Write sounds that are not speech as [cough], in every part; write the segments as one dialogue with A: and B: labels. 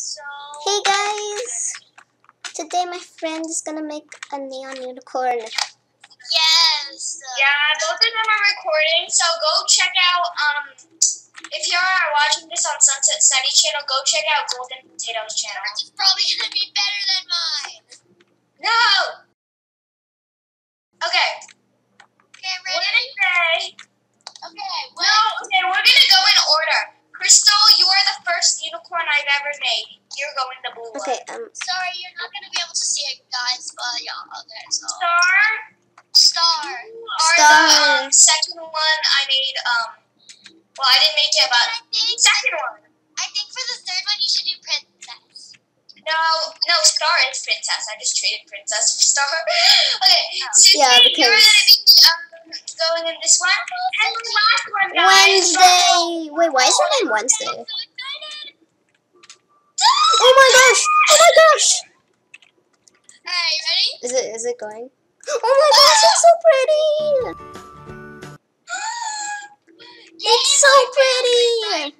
A: So.
B: Hey guys! Today my friend is gonna make a neon unicorn.
A: Yes.
C: Yeah, both of them are recording, so go check out, um, if you're watching this on Sunset Sunny channel, go check out Golden Potato's channel.
A: It's probably gonna be better than mine.
C: No! Okay,
A: Okay,
C: what did
A: ready?
C: I say?
A: Okay.
C: No, okay, we're gonna go in order. Crystal, you are the first unicorn I've ever made. You're going the blue one.
B: Okay, um,
A: Sorry, you're not gonna be able to see it, guys. But yeah. Okay. So.
C: Star,
A: Star.
C: you are
B: Star.
C: the um, second one I made, um, well, I didn't make it,
A: But
C: but
A: I think.
C: second one.
A: I think for the third one you should do princess.
C: No, no, Star is Princess. I just traded Princess for Star. [laughs] okay, Susie,
B: Yeah,
C: you're
B: because-
C: gonna be um, going in this one. And the last one, guys.
B: Wednesday! Wait, why is her name Wednesday?
A: I'm so excited.
B: Oh my gosh! Oh my gosh!
A: Alright, ready?
B: Is it, going? Oh my gosh, it's so pretty! [gasps] It's so pretty!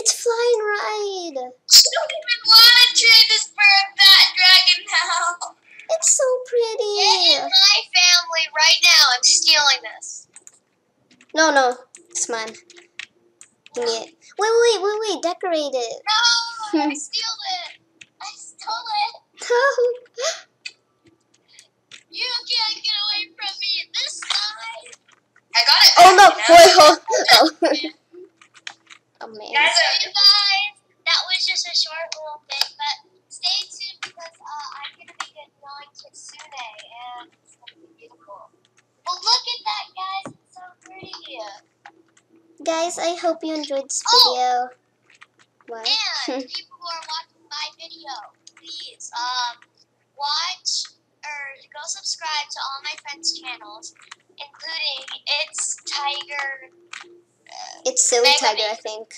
B: It's flying right!
C: I don't even want to trade this for a fat dragon now.
B: It's so
A: Get
B: pretty!
A: in my family right now. I'm stealing this.
B: No, no, it's mine. It. Wait, wait, wait, wait, decorate it.
A: No, I hmm. steal it. I stole it. [laughs]
B: No. Oh no, wait, hold Oh. oh man.
C: Guys,
A: you guys, that was just a short little thing, but stay tuned because uh, I'm gonna make a neon kitsune and it's gonna be beautiful. Well, look at that, guys! It's so pretty.
B: Guys, I hope you enjoyed this
A: Oh.
B: video. What?
A: And [laughs] people who are watching my video, please um watch or go subscribe to all my friends' channels, including it's Tiger.
B: It's Silly
A: Mega
B: Tiger, I think.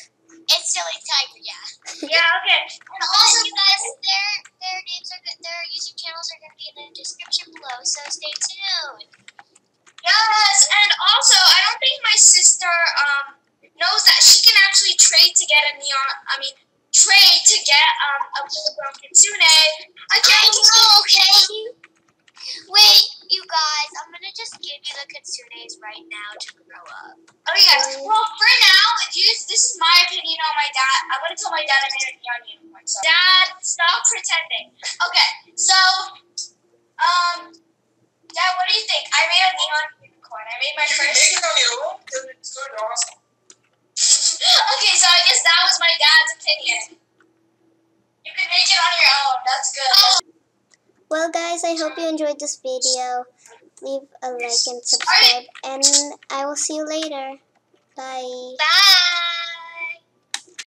A: It's Silly Tiger, yeah. [laughs]
C: yeah, okay.
A: And also, you guys, their their names are good. Their YouTube channels are going to be in the description below, so stay tuned.
C: Yes, and also, I don't think my sister um knows that she can actually trade to get a neon. I mean, trade to get um a full-grown kitsune. I
A: I
C: can't.
A: know, okay. Wait, you guys, I'm gonna just give you the kitsunes right now to grow up.
C: Okay, guys. Well, for now, use this is my opinion on my dad. I'm gonna tell my dad I made a neon unicorn. So, Dad, stop pretending. Okay, so, um, Dad, what do you think? I made a neon unicorn. I made my
D: You can
C: first.
D: make it on your own because it's good, awesome. [laughs]
C: okay, so I guess that was my dad's opinion. You can make it on your own. That's good.
B: Well, guys, I hope you enjoyed this video. Leave a like and subscribe, and I will see you later. Bye.
A: Bye.